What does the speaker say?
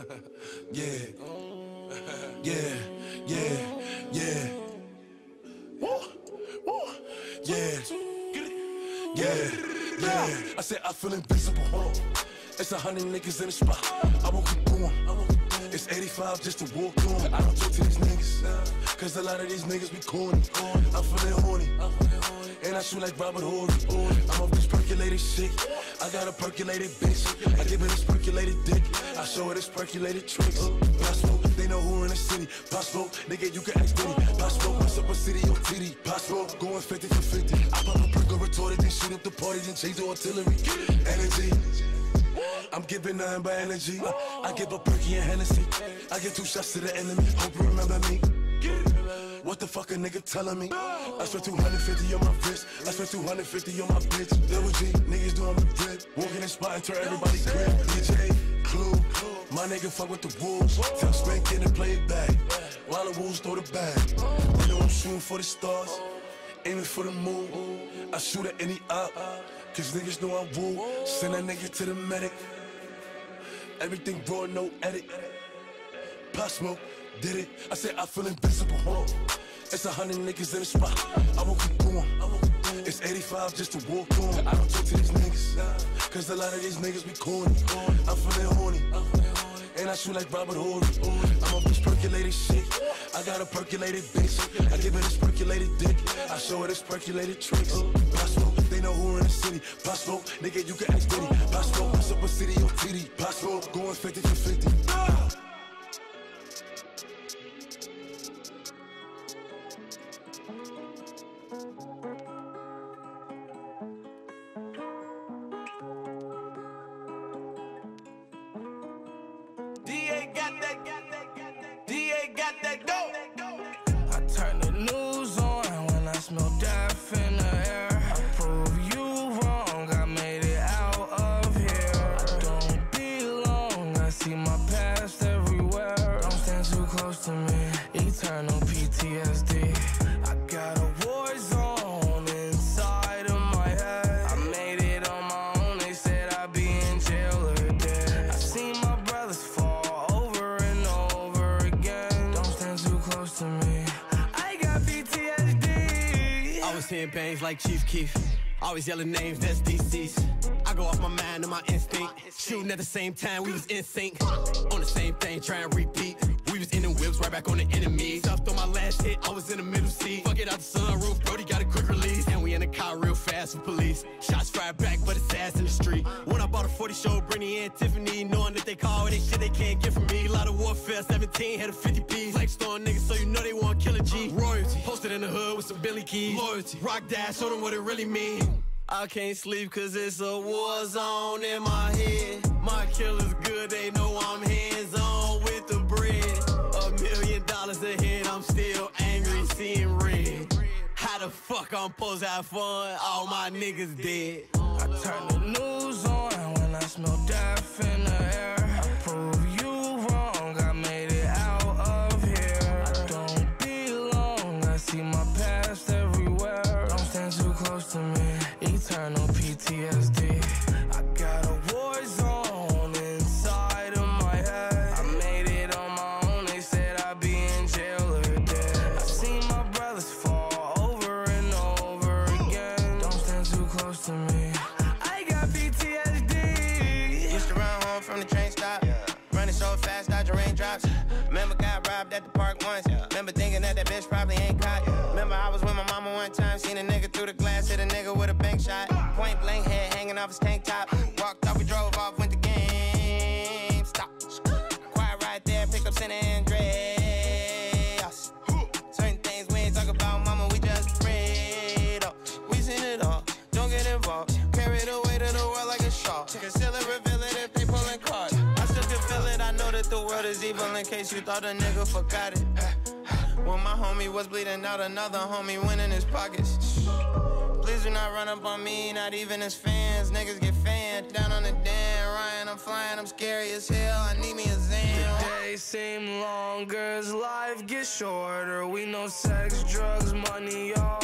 yeah. Yeah, yeah, yeah. Woo, woo, yeah. Yeah, yeah. I said I feel invisible. It's a hundred niggas in the spot. I won't keep going. It's 85 just to walk on. I don't talk to these niggas. Cause a lot of these niggas be corny. I'm feeling horny. And I shoot like Robert Horry. I'm off this percolated shit. I got a percolated bitch. I give it a percolated dick. I show her this percolated tricks. Uh, Possible, they know who in the city. Possible, nigga, you can ask Diddy. Possible, what's up a city on TD. Possible, going 50 for 50. I pop a perk or retorted, then shoot up the party, then change the artillery. Energy. I'm giving nothing but energy. I give a perky and Hennessy. I give two shots to the enemy. Hope you remember me. What the fuck a nigga telling me? I spent 250 on my wrist. I spent 250 on my bitch. Double G, niggas doing spot and turn everybody. DJ, Clue, my nigga fuck with the wolves. Tell Spank in and play it back. While the wolves throw the bag. You know I'm shooting for the stars, aiming for the moon. I shoot at any op, cause niggas know I'm woo. Send that nigga to the medic. Everything raw, no edit. Pop smoke, did it. I said I feel invisible. It's a hundred niggas in the spot. I won't keep going. It's 85 just to walk on. I don't talk to these niggas. Cause a lot of these niggas be corny. I'm feeling horny. And I shoot like Robert Horry. I'm off this percolated shit. I got a percolated bitch. I give her this percolated dick. I show her this percolated tricks. Possible, they know who in the city. Possible, nigga, you can ask Diddy. Possible, what's up a city on TD. Possible, going 50 for 50. Got that dope. I turn the news on when I smell death in the air. I prove you wrong, I made it out of here. Don't I see my past everywhere. Don't stand too close to me, eternal PTSD. I got 10 bangs like Chief Keef, Always yelling names, that's DC's. I go off my mind and my instinct. Shooting at the same time, we was in sync. On the same thing, trying to repeat. We was in the whips, right back on the enemy. Stuffed on my last hit, I was in the middle seat. Fuck it out the sunroof, Brody got a quick in the car real fast with police. Shots fired back, but it's ass in the street. When I bought a 40 show, Brittany and Tiffany, knowing that they call it, they shit they can't get from me. Lot of warfare, 17, had a 50 piece. Flexed on niggas, so you know they want killer G. Royalty, posted in the hood with some Billy keys. Loyalty, rock dash, show them what it really mean. I can't sleep cause it's a war zone in my head. My killer's good, they know I'm hands on with the bread. A million dollars ahead, I'm still angry, seeing red. How the fuck I'm supposed to have fun? All my niggas dead. I turn the news on when I smell death in the air. I prove you wrong, I made it out of here. I don't belong, I see my past everywhere. Don't stand too close to me, eternal PTSD. The train stop. Running so fast, dodging raindrops. Remember, got robbed at the park once. Remember thinking that that bitch probably ain't caught. Remember, I was with my mama one time. Seen a nigga through the glass, hit a nigga with a bank shot. Point blank head hanging off his tank top. Walked off, we drove off, went to game. Stop. Quiet right there, pick up San Andreas. Certain things we ain't talk about, mama, we just afraid of. We seen it all, don't get involved. Carry the weight of the world like a shawl. Conceal it, that the world is evil in case you thought a nigga forgot it. When my homie was bleeding out, another homie went in his pockets. Please do not run up on me, not even as fans. Niggas get fanned down on the Dan Ryan. I'm flying, I'm scary as hell. I need me a Zan. Days seem longer as life gets shorter. We know sex, drugs, money all